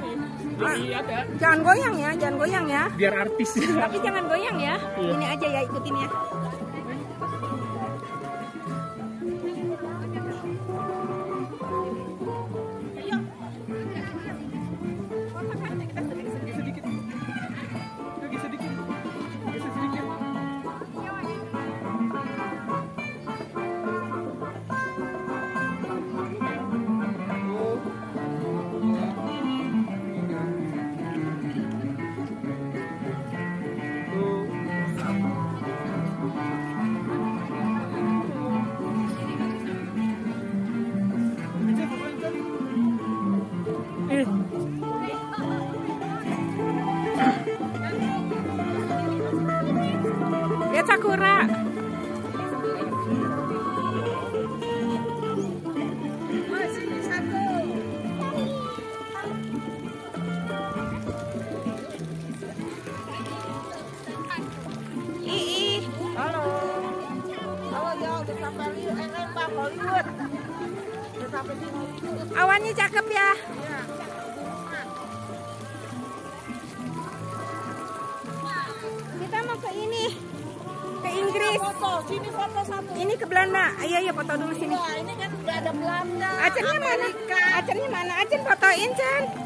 ada Jangan goyang ya, jangan goyang ya. biar artis. Tapi jangan goyang ya. Iya. Ini aja ya ikutin ya. Sakura. Ih, Halo. Halo ya, udah sampai Liu, eh, Pak, Hollywood. Udah sampai sini. awannya cakep ya. Iya. Foto, sini foto satu. Ini ke Belanda. Ayo, ayo foto dulu sini. Wah, ini kan udah ada Belanda. Acennya mana? Acennya mana? Acen fotoin, Cen.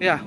Ya.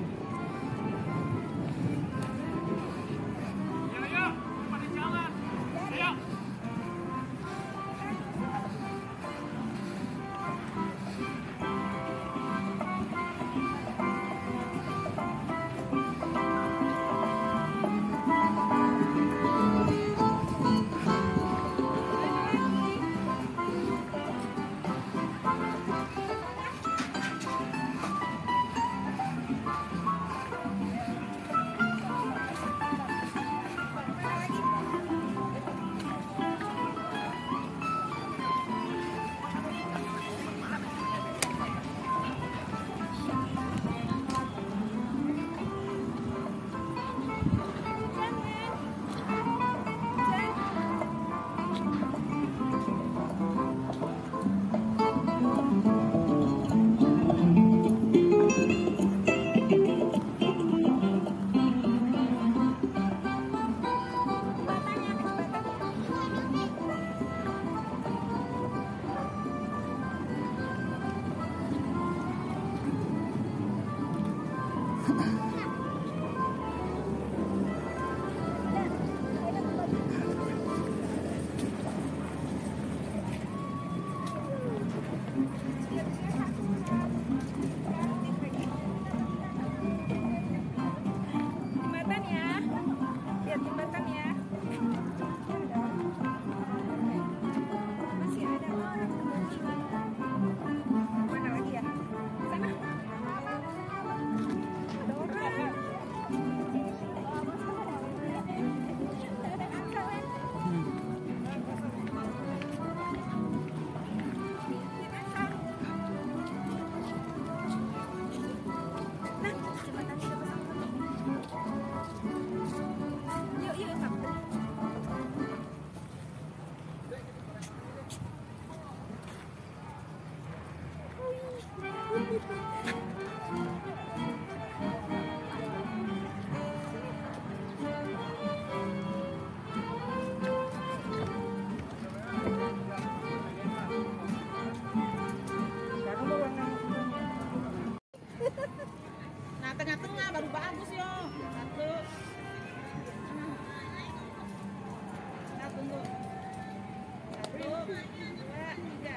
Nah, baru bagus yo. Satu. Nah, Satu, dua, tiga.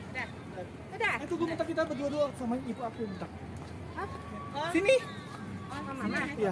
Udah. Udah. Eh, kita berdua-dua sama ibu aku minta. Hah? Sini. Oh, sama mama. Iya.